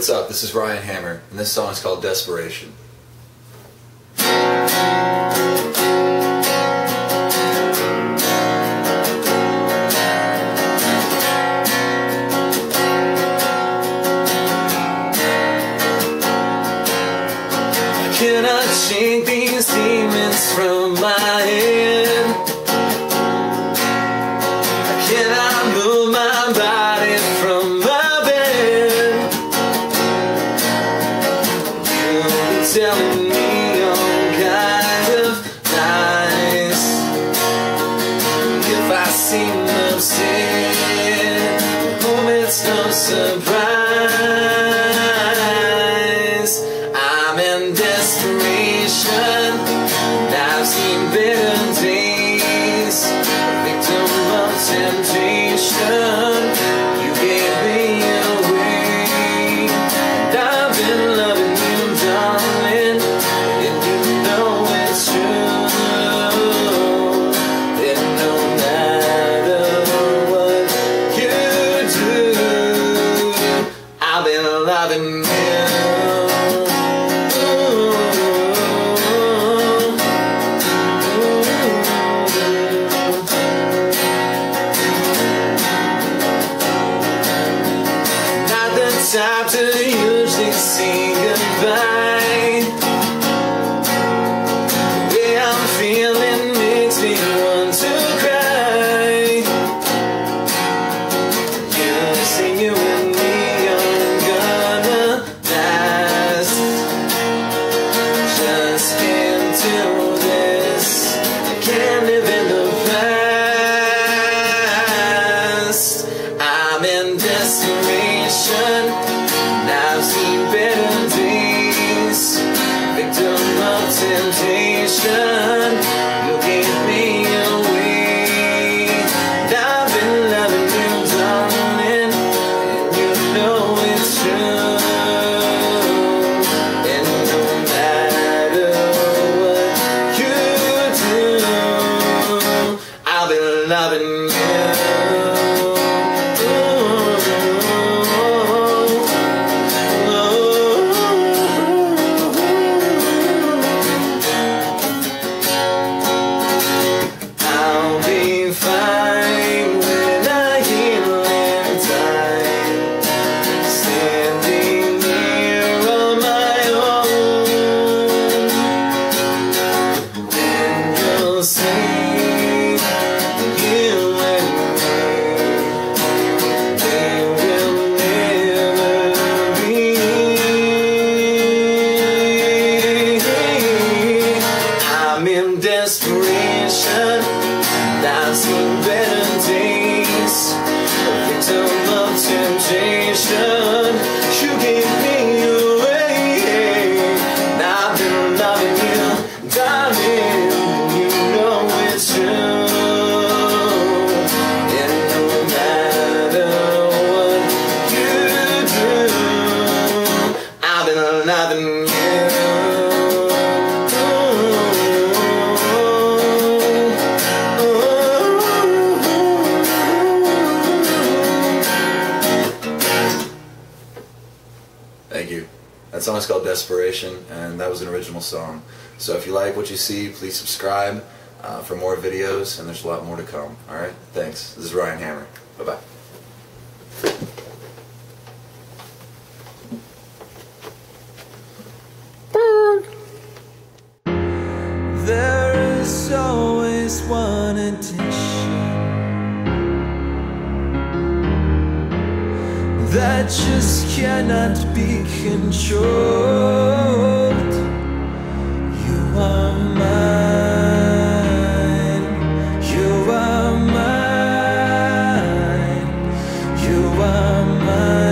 What's up? This is Ryan Hammer, and this song is called Desperation. I cannot shake these demons from my head. Telling me all kinds of lies. If I seem upset, hope it's no surprise. I'm in desperation. Time to usually temptation. You gave me away. I've been loving you, darling. And you know it's true. And no matter what you do, I'll be loving you. You. Thank you. That song is called Desperation, and that was an original song. So if you like what you see, please subscribe uh, for more videos, and there's a lot more to come. Alright? Thanks. This is Ryan Hammer. Bye bye that just cannot be controlled. You are mine, you are mine, you are mine.